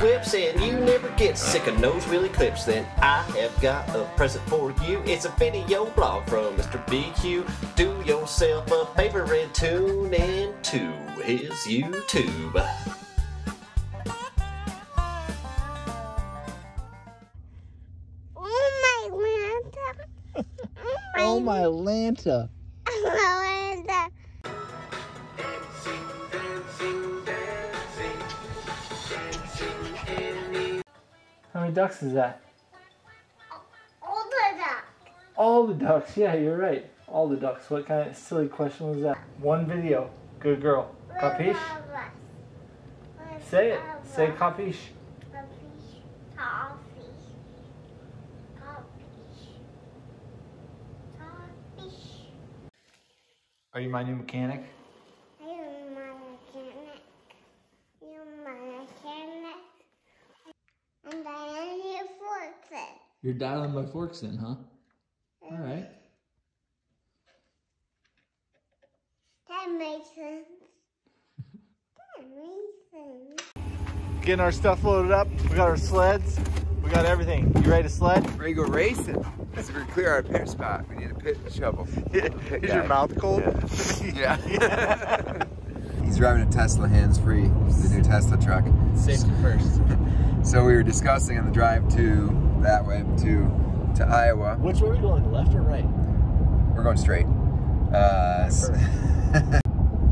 whips and you never get sick of nose wheelie clips, then I have got a present for you. It's a video blog from Mr. BQ. Do yourself a favor and tune in to his YouTube. Oh my Lanta. Oh my Lanta. Many ducks is that? All the duck. All the ducks. Yeah, you're right. All the ducks. What kind of silly question was that? One video. Good girl. Capiche? Say it. Say. Capiche. Are you my new mechanic? You're my mechanic. You're my mechanic. And I am your fortune. You're dialing my forks in, huh? All right. That makes sense. That makes sense. Getting our stuff loaded up. We got our sleds. We got everything. You ready to sled? Ready to go racing. So we clear our pit spot. We need a pit shovel. Pit Is your mouth cold? Yeah. He's driving a Tesla hands-free, the new Tesla truck. Safety first. So we were discussing on the drive to that way to to Iowa. Which way are we going? Left or right? We're going straight. Uh,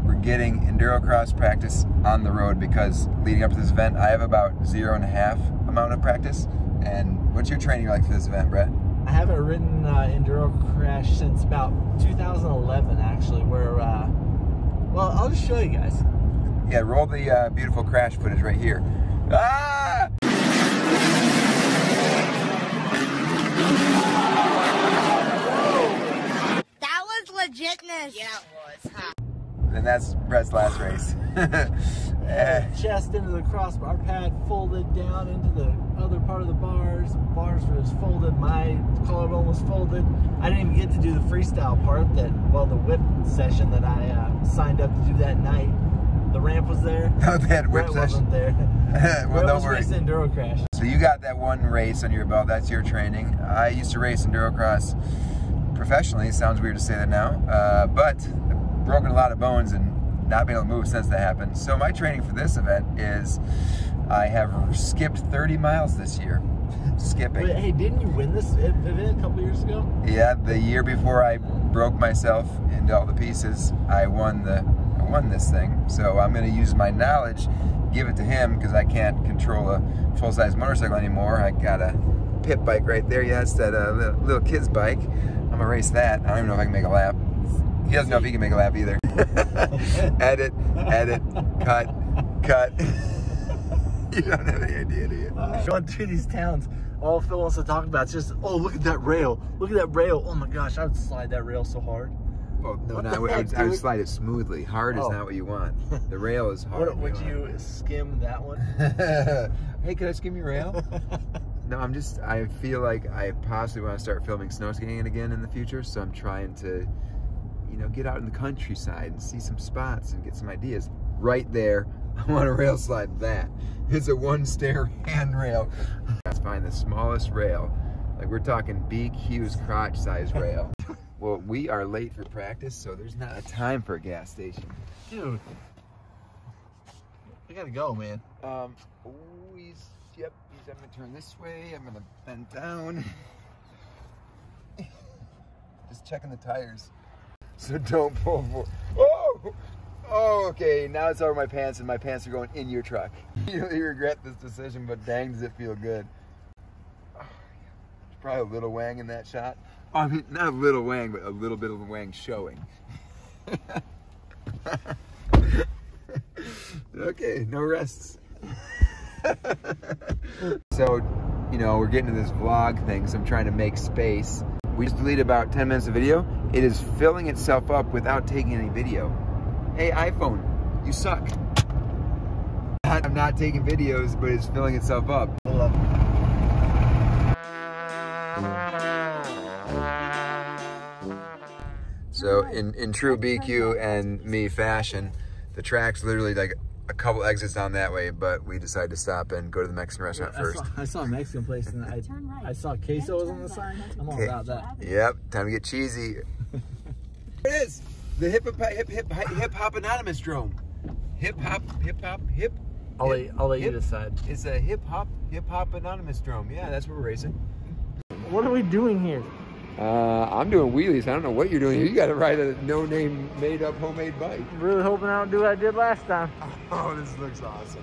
we're getting enduro cross practice on the road because leading up to this event, I have about zero and a half amount of practice. And what's your training like for this event, Brett? I haven't ridden uh, enduro crash since about 2011, actually. Where, uh, well, I'll just show you guys. Yeah, roll the uh, beautiful crash footage right here. Ah! That was legitness. Yeah, it was. And that's Brett's last race. Eh, Chest into the crossbar pad, folded down into the other part of the bars. Bars was folded. My collarbone was folded. I didn't even get to do the freestyle part that, well, the whip session that I uh, signed up to do that night. The ramp was there. Oh, that whip Brett session. wasn't there. well, don't was worry. racing enduro crash. So you got that one race on your belt. That's your training. I used to race endurocross professionally. Sounds weird to say that now, uh, but I've broken a lot of bones and not been able to move since that happened. So my training for this event is I have skipped 30 miles this year. Skipping. Wait, hey, didn't you win this event a couple years ago? Yeah, the year before I broke myself into all the pieces, I won the I won this thing. So I'm going to use my knowledge, give it to him because I can't control a full size motorcycle anymore. I got a pit bike right there. Yeah, it's that uh, little, little kid's bike. I'm gonna race that. I don't even know if I can make a lap. He doesn't know if he can make a lap either. edit, edit, cut, cut. you don't have any idea, do you? Going through these towns, all Phil wants to talk about is just, oh, look at that rail. Look at that rail. Oh my gosh, I would slide that rail so hard. Oh, no, What no, I would, I would, I would slide it smoothly. Hard is Oh. not what you want. The rail is hard. What, would you skim that one? hey, could I skim your rail? No, I'm just, I feel like I possibly want to start filming snow skiing again in the future, so I'm trying to, you know, get out in the countryside and see some spots and get some ideas. Right there, I want to rail slide that. It's a one stair handrail. Let's find the smallest rail. Like we're talking BQ's crotch size rail. well, we are late for practice, so there's not a time for a gas station. Dude. I gotta go, man. Um, he's, yep, I'm gonna turn this way, I'm gonna bend down. Just checking the tires. So don't pull for, oh! Oh, okay, now it's over my pants and my pants are going in your truck. You really regret this decision, but dang, does it feel good. Oh, There's probably a little wang in that shot. I mean, not a little wang, but a little bit of wang showing. okay, no rests. so, you know, we're getting to this vlog thing, so I'm trying to make space. We just deleted about 10 minutes of video. It is filling itself up without taking any video. Hey, iPhone, you suck. I'm not taking videos, but it's filling itself up. So in, in true BQ and me fashion, the track's literally like a couple exits down that way, but we decided to stop and go to the Mexican restaurant I first. saw, I saw a Mexican place and I, I saw queso was on the sign. I'm all Okay. about that. Yep, time to get cheesy. it is the hip hop hip hip hip hop anonymous drone. Hip hop hip hop hip. I'll hip- let, I'll let you decide. It's a hip hop hip hop anonymous drone. Yeah, that's what we're racing. What are we doing here? Uh, I'm doing wheelies. I don't know what you're doing. You got to ride a no-name, made-up homemade bike. Really hoping I don't do what I did last time. Oh, this looks awesome.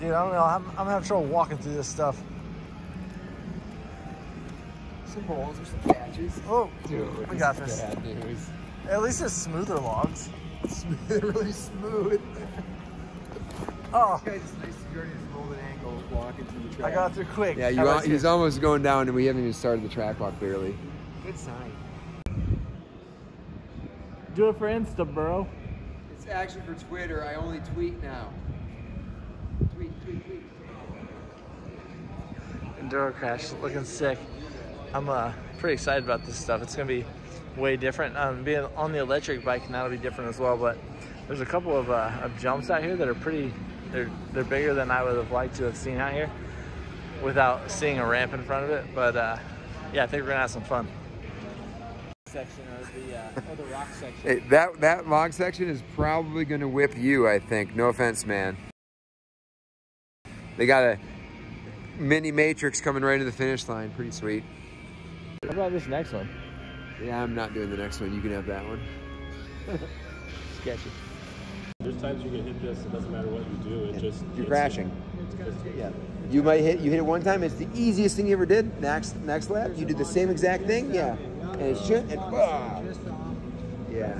Dude, I don't know. I'm, I'm having trouble walking through this stuff. Some holes or some patches. Oh, Dude, we got this. Bad news. At least it's smoother logs. Smooth, really smooth. Oh, Guys, nice to journey this golden walking through the track. I got through quick. Yeah, you How are, about you? he's almost going down, and we haven't even started the track walk barely. Good sign. Do it for Insta, bro. It's actually for Twitter. I only tweet now. Tweet, tweet, tweet. Enduro crash looking sick. I'm uh, pretty excited about this stuff. It's gonna be way different. Um, being on the electric bike, and that'll be different as well. But there's a couple of, uh, of jumps out here that are pretty. They're they're bigger than I would have liked to have seen out here, without seeing a ramp in front of it. But uh, yeah, I think we're gonna have some fun. Section or the uh, or the rock section. Hey, that that log section is probably going to whip you. I think. No offense, man. They got a mini matrix coming right to the finish line. Pretty sweet. How about this next one? Yeah, I'm not doing the next one. You can have that one. Sketchy. There's times you can hit this. It doesn't matter what you do. It just You're it's- crashing. it's- Yeah. You might hit you hit it one time. It's the easiest thing you ever did. Next next lap, you did the same exact thing. Yeah. And it should. And, ah. Yeah.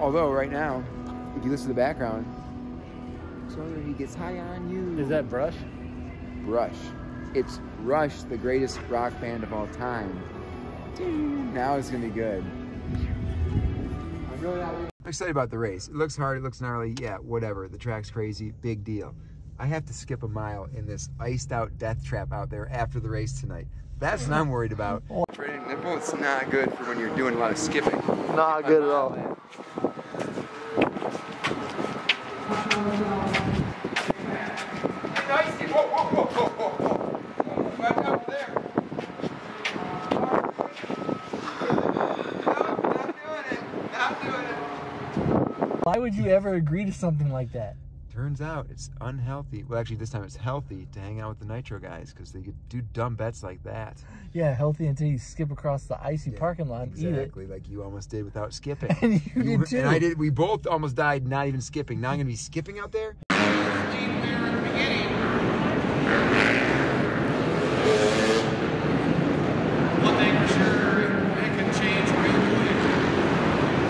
Although right now, if you listen to the background, so he gets high on you. Is that brush? Rush? It's Rush, the greatest rock band of all time. Now it's gonna be good. I'm really not. I'm excited about the race. It looks hard. It looks gnarly. Yeah, whatever. The track's crazy. Big deal. I have to skip a mile in this iced out death trap out there after the race tonight. That's what I'm worried about. Training nipple, it's not good for when you're doing a lot of skipping. Not good at all. Why would you ever agree to something like that? Turns out it's unhealthy. Well, actually, this time it's healthy to hang out with the Nitro guys because they could do dumb bets like that. Yeah, healthy until you skip across the icy parking lot and eat it. Exactly, like you almost did without skipping. And you did were- too. And I did. We both almost died not even skipping. Now I'm gonna be skipping out there. One thing for sure, it can change real quick.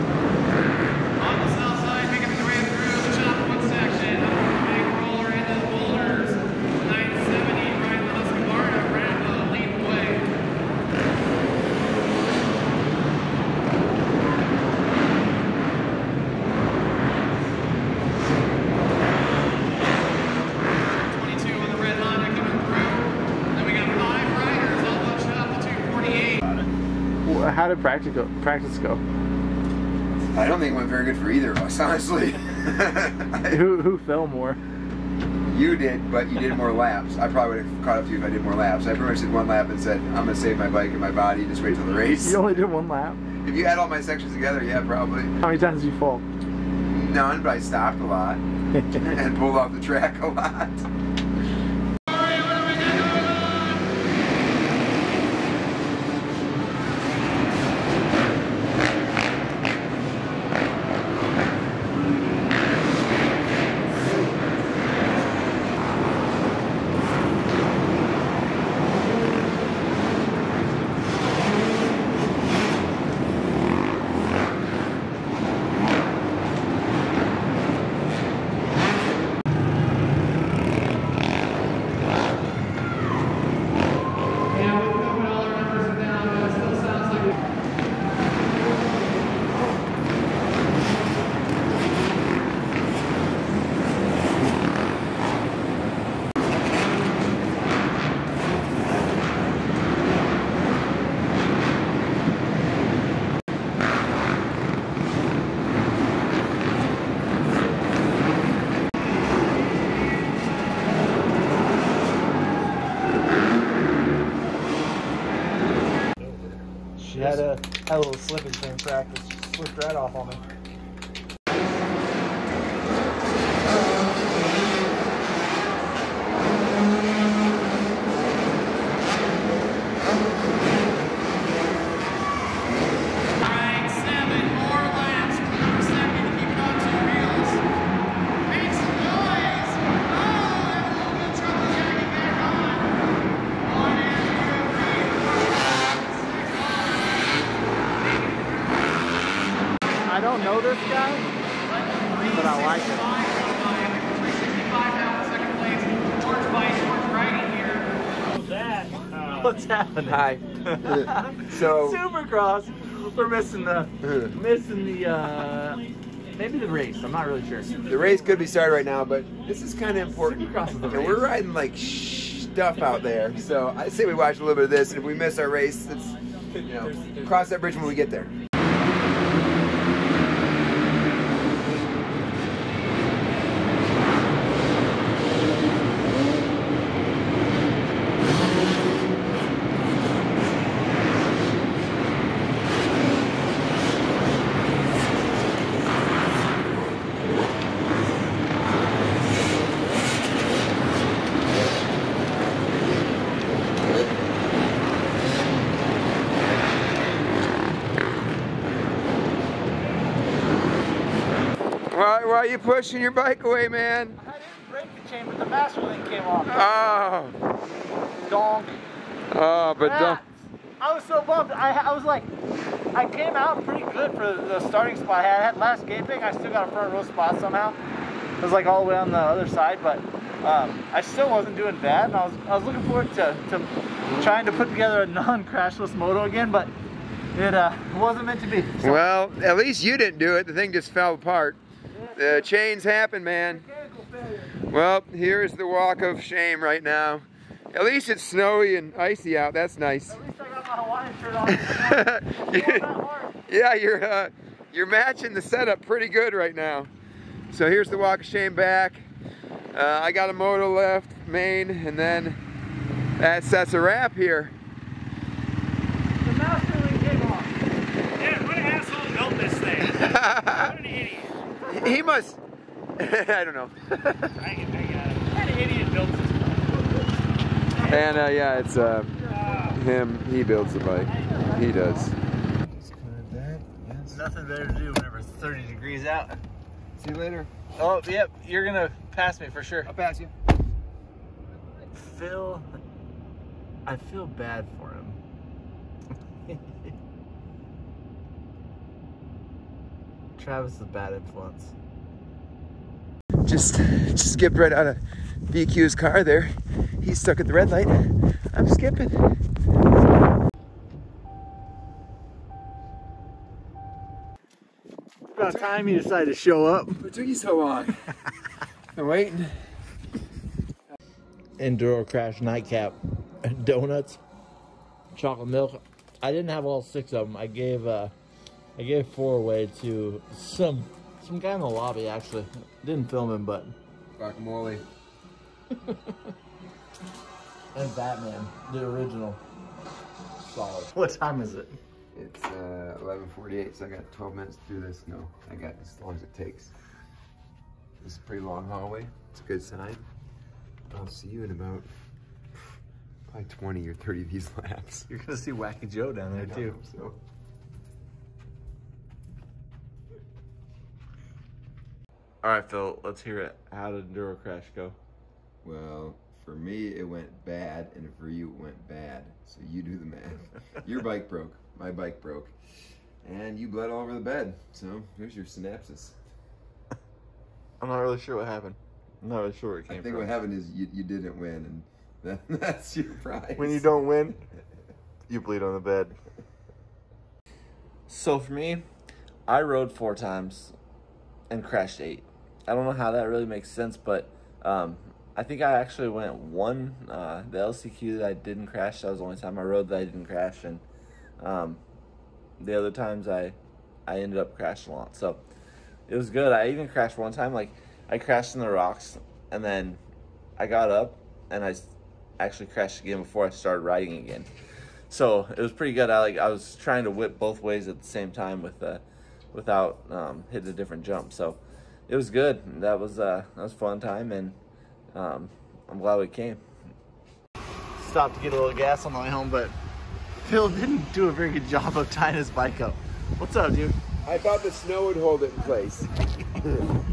On the south side, making his way through the chop one section. Big roller into the boulders. 970 right in the Husqvarna. Rambo leading the way. Twenty-two on the red Honda coming through. Then we got five riders all bunched up. The 248. How did practice go? Practice go? I don't think it went very good for either of us, honestly. Who who fell more? you did, but you did more laps. I probably would have caught up to you if I did more laps. I pretty much did one lap and said, "I'm gonna save my bike and my body. Just wait till the race." You only did one lap. If you add all my sections together, yeah, probably How many times did you fall? none. But I stopped a lot and pulled off the track a lot. Had a had a little slippage during practice. Slipped right off on me. Right, seven more laps. Number seven, keep it on two wheels. Make some noise. Oh, having a little bit of trouble jacking back on. One and two, three, four, five, six, I don't know this guy, but I like him. 365 now in second place. Orange bike, orange riding here. What's happening? Hi. So- Supercross. We're missing the missing the uh maybe the race. I'm not really sure. The race could be started right now, but this is kind of important. Supercross is the And we're riding like stuff out there, so I say we watch a little bit of this, and if we miss our race, it's you know cross that bridge when we get there. Why, are you pushing your bike away, man? I didn't break the chain, but the master link came off. Oh, Donk. oh, but don't. I was so bummed. I, I was like, I came out pretty good for the starting spot I had. Last gaping. I still got a front row spot somehow. It was like all the way on the other side, but um, I still wasn't doing bad. And I was, I was looking forward to, to trying to put together a non-crashless moto again, but it uh, wasn't meant to be. So, Well, at least you didn't do it. The thing just fell apart. The chains happen, man. Well, here's the walk of shame right now. At least it's snowy and icy out. That's nice. At least I got my Hawaiian shirt on. It wasn't that hard. yeah, you're uh, you're matching the setup pretty good right now. So here's the walk of shame back. Uh, I got a moto left, main, and then that's that's a wrap here. The master link came off. Yeah, what an asshole built this thing? what an idiot. He must. I don't know. I, I got it. What an idiot built this And uh, yeah, it's uh, him. He builds the bike. He does. Nothing better to do whenever it's 30 degrees out. See you later. Oh, yep, you're gonna pass me for sure. I'll pass you. Phil, I feel bad for him. Travis is a bad influence. Just, just skipped right out of BQ's car there. He's stuck at the red light. I'm skipping. About time you decided to show up. What took you so long? I'm waiting. Enduro Crash nightcap, donuts, chocolate milk. I didn't have all six of them. I gave uh, I gave four away to some some guy in the lobby. Actually, didn't film him, but Guacamole. and Batman, the original, solid. What time is it? It's uh, 11:48, so I got 12 minutes to do this. No, I got as long as it takes. This is a pretty long hallway. It's a good sign. I'll see you in about probably 20 or 30 of these laps. You're gonna see Wacky Joe down there too. So. All right, Phil. Let's hear it. How did Enduro Crash go? Well, for me it went bad, and for you it went bad. So you do the math. Your bike broke. My bike broke, and you bled all over the bed. So here's your synapses. I'm not really sure what happened. I'm not really sure where it I came think from. what happened is you, you didn't win, and that, that's your prize. When you don't win, you bleed on the bed. So for me, I rode four times and crashed eight. I don't know how that really makes sense, but um, I think I actually went one. Uh, the LCQ that I didn't crash, that was the only time I rode that I didn't crash, and um, the other times I, I ended up crashing a lot. So it was good. I even crashed one time. Like I crashed in the rocks, and then I got up and I actually crashed again before I started riding again. So it was pretty good. I like I was trying to whip both ways at the same time with uh, without um, hitting a different jump. So it was good. That was uh, that was a fun time, and um, I'm glad we came. Stopped to get a little gas on the way home, but Phil didn't do a very good job of tying his bike up. What's up, dude? I thought the snow would hold it in place.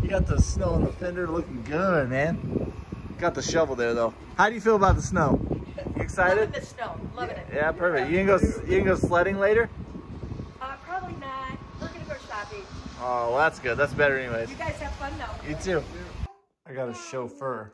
You got the snow on the fender looking good, man. Got the shovel there though. How do you feel about the snow? You excited? Loving the snow. Loving it. Yeah, perfect. You can go. You can go sledding later. Uh, probably not. We're gonna go shopping. Oh, well, that's good. That's better, anyways. You guys have fun though. You too. I got a chauffeur.